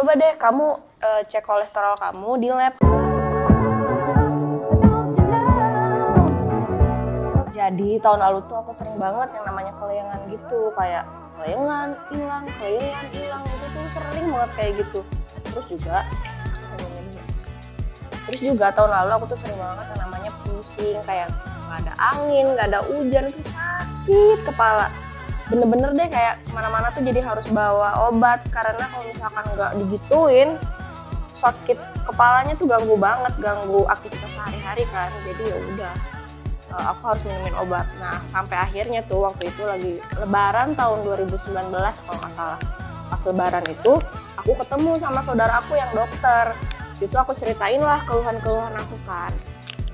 coba deh kamu uh, cek kolesterol kamu di lab. Jadi tahun lalu tuh aku sering banget yang namanya kelayangan gitu, kayak kelayangan hilang, kelayangan hilang itu tuh sering banget kayak gitu. Terus juga Terus juga tahun lalu aku tuh sering banget yang namanya pusing, kayak nggak ada angin, nggak ada hujan, itu sakit kepala bener-bener deh kayak ke mana-mana tuh jadi harus bawa obat. Karena kalau misalkan nggak digituin sakit kepalanya tuh ganggu banget ganggu aktivitas sehari-hari kan. Jadi ya udah eh, aku harus minumin obat. Nah sampai akhirnya tuh waktu itu lagi lebaran tahun 2019 kalau nggak salah. Pas lebaran itu aku ketemu sama saudara aku yang dokter. Situ aku ceritain lah keluhan-keluhan aku kan.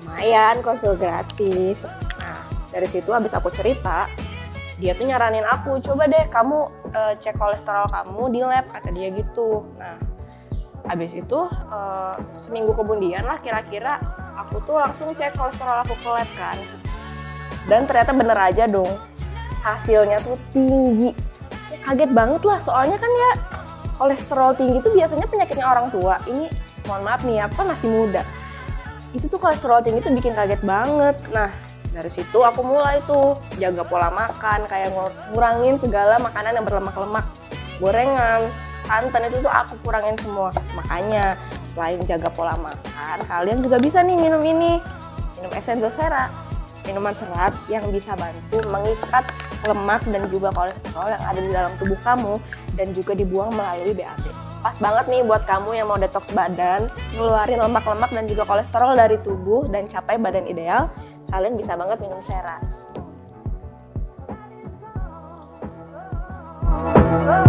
Lumayan konsul gratis. Nah dari situ habis aku cerita dia tuh nyaranin aku coba deh kamu uh, cek kolesterol kamu di lab kata dia gitu. Nah habis itu uh, seminggu kemudian lah kira-kira aku tuh langsung cek kolesterol aku ke lab kan. Dan ternyata bener aja dong hasilnya tuh tinggi. Ya, kaget banget lah soalnya kan ya kolesterol tinggi itu biasanya penyakitnya orang tua. Ini mohon maaf nih apa masih muda. Itu tuh kolesterol tinggi tuh bikin kaget banget. Nah dari situ aku mulai tuh jaga pola makan kayak ngurangin segala makanan yang berlemak-lemak. Gorengan santan itu tuh aku kurangin semua. Makanya selain jaga pola makan kalian juga bisa nih minum ini. Minum Essenzosera minuman serat yang bisa bantu mengikat lemak dan juga kolesterol yang ada di dalam tubuh kamu dan juga dibuang melalui BAB pas banget nih buat kamu yang mau detox badan, ngeluarin lemak-lemak dan juga kolesterol dari tubuh dan capai badan ideal kalian bisa banget minum Sera. Oh.